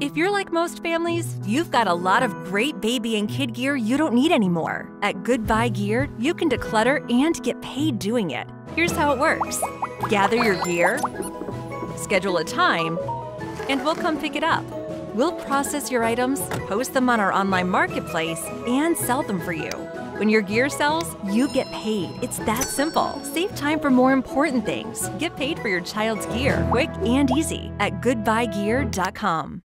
If you're like most families, you've got a lot of great baby and kid gear you don't need anymore. At Good Buy Gear, you can declutter and get paid doing it. Here's how it works gather your gear, schedule a time, and we'll come pick it up. We'll process your items, post them on our online marketplace, and sell them for you. When your gear sells, you get paid. It's that simple. Save time for more important things. Get paid for your child's gear quick and easy at goodbuygear.com.